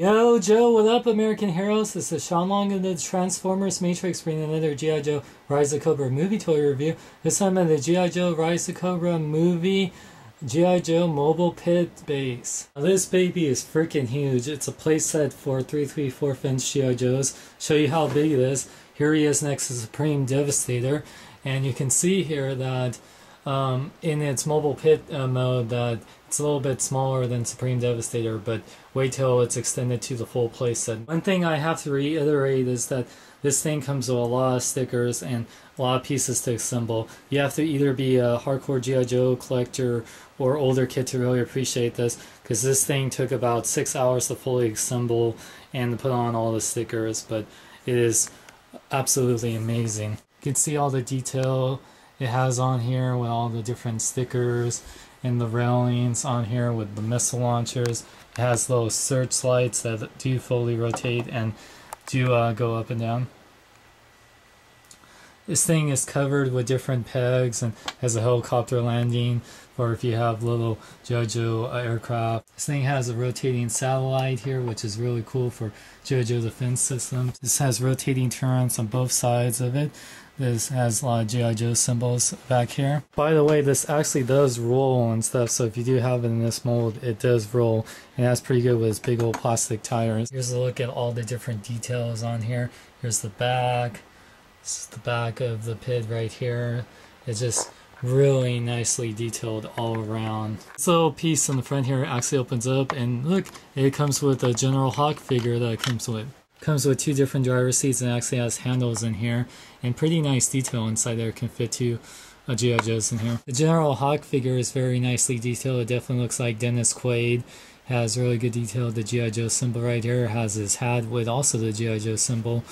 Yo, Joe, what up, American Heroes? This is Sean Long of the Transformers Matrix bringing another G.I. Joe Rise of Cobra movie toy review. This time at the G.I. Joe Rise of Cobra movie G.I. Joe Mobile Pit Base. Now, this baby is freaking huge. It's a playset for 334 Finch G.I. Joes. Show you how big it is. Here he is next to Supreme Devastator. And you can see here that um, in its mobile pit uh, mode that it's a little bit smaller than Supreme Devastator, but wait till it's extended to the full playset. One thing I have to reiterate is that this thing comes with a lot of stickers and a lot of pieces to assemble. You have to either be a hardcore G.I. Joe collector or older kid to really appreciate this, because this thing took about six hours to fully assemble and put on all the stickers, but it is absolutely amazing. You can see all the detail it has on here with all the different stickers and the railings on here with the missile launchers. It has those searchlights that do fully rotate and do uh, go up and down. This thing is covered with different pegs and has a helicopter landing or if you have little JoJo aircraft. This thing has a rotating satellite here, which is really cool for JoJo defense systems. This has rotating turrets on both sides of it. This has a lot of G.I. Joe symbols back here. By the way, this actually does roll and stuff, so if you do have it in this mold, it does roll. And that's pretty good with its big old plastic tires. Here's a look at all the different details on here. Here's the back. This is the back of the pit right here. It's just really nicely detailed all around. This little piece on the front here actually opens up and look, it comes with a General Hawk figure that comes with. Comes with two different driver seats and actually has handles in here and pretty nice detail inside there can fit two uh, G.I. Joes in here. The General Hawk figure is very nicely detailed. It definitely looks like Dennis Quaid. Has really good detail. The G.I. Joe symbol right here has his hat with also the G.I. Joe symbol.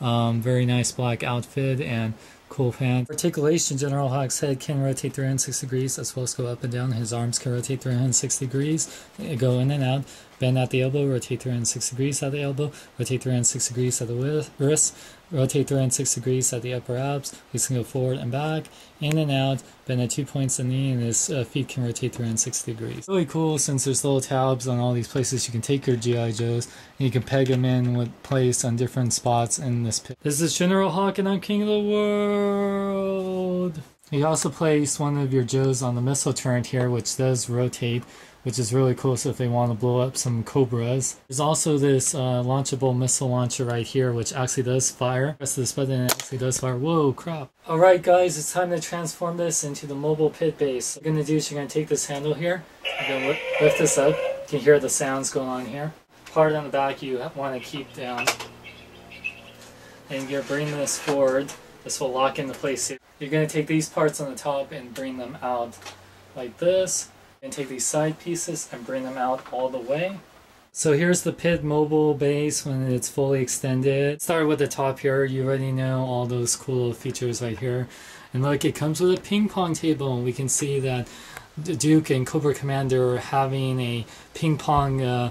Um, very nice black outfit and cool fan. Articulation, General Hawk's head can rotate 360 degrees as well as go up and down. His arms can rotate 360 degrees, go in and out. Bend at the elbow, rotate 360 degrees at the elbow, rotate 360 degrees at the wrist, rotate 360 degrees at the upper abs. He can go forward and back, in and out, bend at two points in the knee, and his uh, feet can rotate 360 degrees. Really cool since there's little tabs on all these places you can take your G.I. Joes, and you can peg them in with place on different spots in this pit. This is General Hawk and I'm King of the World! You also place one of your Joes on the missile turret here, which does rotate which is really cool so if they want to blow up some Cobras. There's also this uh, launchable missile launcher right here which actually does fire. Press this button it actually does fire. Whoa, crap. Alright guys, it's time to transform this into the mobile pit base. What you're going to do is you're going to take this handle here, you're going to lift this up. You can hear the sounds going on here. Part on the back you want to keep down. And you're bring this forward. This will lock into place here. You're going to take these parts on the top and bring them out like this and take these side pieces and bring them out all the way. So here's the pit mobile base when it's fully extended. Start with the top here. You already know all those cool features right here. And look, it comes with a ping pong table. And we can see that Duke and Cobra Commander are having a ping pong uh,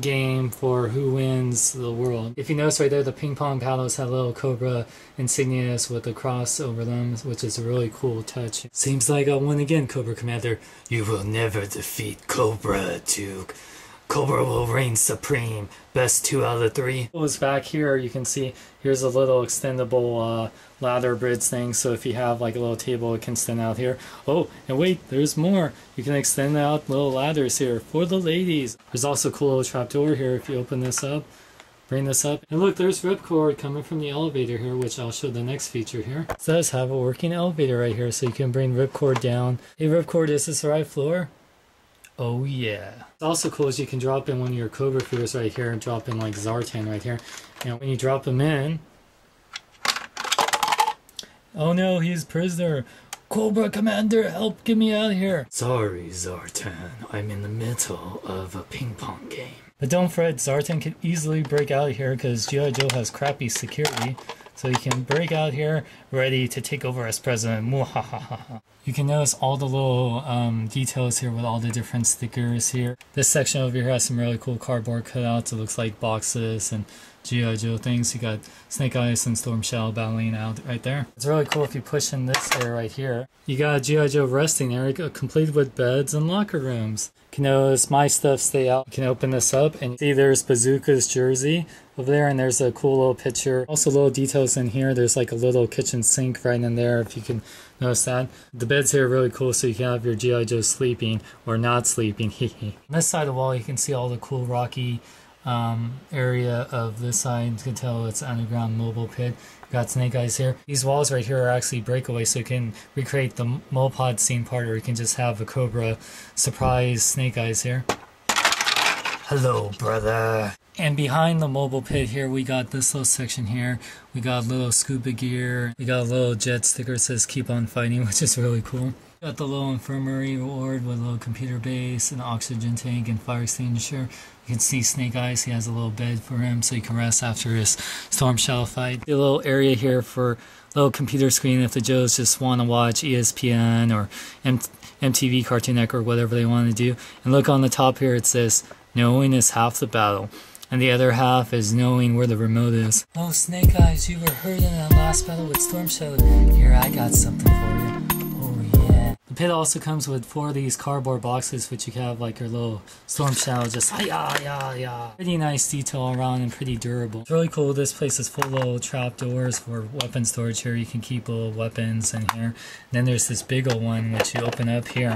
game for who wins the world. If you notice right there, the ping pong paddles have little Cobra insignias with a cross over them, which is a really cool touch. Seems like I'll win again, Cobra Commander. You will never defeat Cobra, Duke. Cobra will reign supreme. Best two out of three. Goes back here, you can see here's a little extendable uh, ladder bridge thing. So if you have like a little table, it can extend out here. Oh, and wait, there's more. You can extend out little ladders here for the ladies. There's also a cool little trap door here if you open this up. Bring this up. And look, there's ripcord coming from the elevator here, which I'll show the next feature here. It does have a working elevator right here, so you can bring ripcord down. Hey ripcord, is this the right floor? Oh yeah. It's also cool is you can drop in one of your Cobra figures right here and drop in like Zartan right here. And when you drop him in, oh no, he's prisoner. Cobra Commander, help get me out of here. Sorry, Zartan. I'm in the middle of a ping pong game. But don't fret, Zartan can easily break out of here because G.I. Joe has crappy security. So you can break out here, ready to take over as president. You can notice all the little um, details here with all the different stickers here. This section over here has some really cool cardboard cutouts. It looks like boxes and G.I. Joe things. You got Snake Eyes and Storm Shadow battling out right there. It's really cool if you push in this area right here. You got G.I. Joe resting area complete with beds and locker rooms. You can notice my stuff stay out. You can open this up and see there's Bazooka's jersey over there and there's a cool little picture. Also little details in here. There's like a little kitchen sink right in there if you can notice that. The beds here are really cool so you can have your G.I. Joe sleeping or not sleeping. on this side of the wall you can see all the cool rocky um, area of this side. You can tell it's underground mobile pit. Got snake eyes here. These walls right here are actually breakaway, so you can recreate the mole pod scene part, or you can just have a cobra surprise snake eyes here. Hello, brother. And behind the mobile pit here, we got this little section here. We got little scuba gear. We got a little jet sticker that says keep on fighting, which is really cool. Got the little infirmary ward with a little computer base, an oxygen tank, and fire extinguisher. You can see Snake Eyes. He has a little bed for him so he can rest after his storm shadow fight. A little area here for little computer screen if the Joes just want to watch ESPN or M- MTV Cartoon Network or whatever they want to do. And look on the top here, it says, knowing is half the battle. And the other half is knowing where the remote is. Oh, Snake Eyes, you were hurt in that last battle with Storm Shadow. Here, I got something for you. The pit also comes with four of these cardboard boxes, which you have like your little storm shadow, just yeah, yeah, yeah. Pretty nice detail around and pretty durable. It's really cool. This place is full of little trap doors for weapon storage here. You can keep little weapons in here. And then there's this big old one, which you open up here.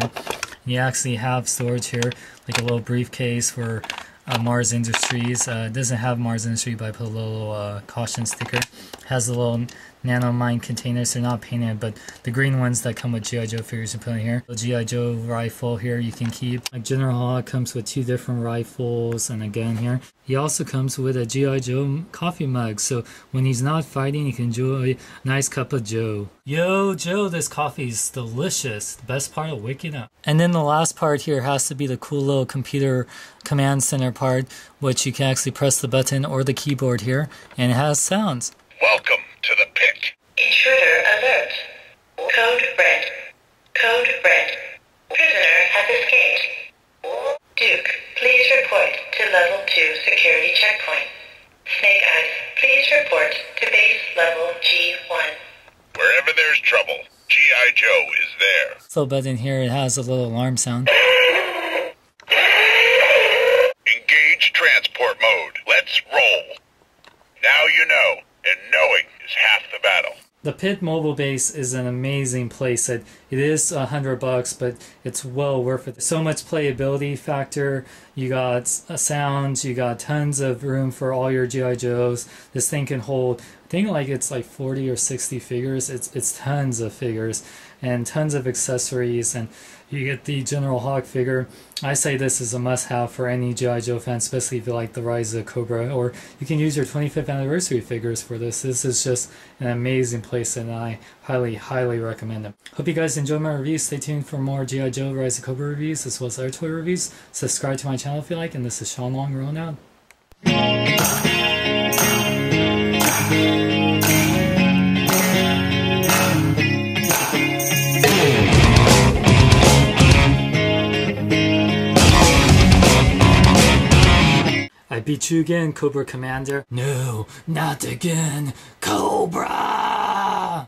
You actually have storage here, like a little briefcase for uh, Mars Industries. Uh, doesn't have Mars Industry, but I put a little uh, caution sticker. Has a little nanomite containers. They're not painted, but the green ones that come with G.I. Joe figures you put in here. The G.I. Joe rifle here you can keep. Like General Hawk comes with two different rifles and a gun here. He also comes with a G.I. Joe coffee mug, so when he's not fighting, he can enjoy a nice cup of Joe. Yo, Joe, this coffee is delicious. The best part of waking up. And then the last part here has to be the cool little computer command center part, which you can actually press the button or the keyboard here, and it has sounds. Welcome to the pit. Intruder alert. Code red. Code red. Prisoner has escaped. Duke, please report to level 2 security checkpoint. Snake Eyes, please report to base level G1. Wherever there's trouble, G.I. Joe is there. So, but in here it has a little alarm sound. Engage transport mode. Let's roll. Now you know and knowing is half the battle. The Pit Mobile Base is an amazing place. It, it is a hundred bucks, but it's well worth it. So much playability factor. You got uh, sounds. You got tons of room for all your GI Joes. This thing can hold. I think like it's like forty or sixty figures. It's it's tons of figures and tons of accessories and you get the General Hawk figure. I say this is a must-have for any G.I. Joe fan, especially if you like the Rise of Cobra, or you can use your 25th anniversary figures for this. This is just an amazing place, and I highly, highly recommend it. Hope you guys enjoyed my review. Stay tuned for more G.I. Joe Rise of Cobra reviews, as well as other toy reviews. Subscribe to my channel if you like, and this is Sean Long rolling out. Beat you again, Cobra Commander. No, not again, Cobra!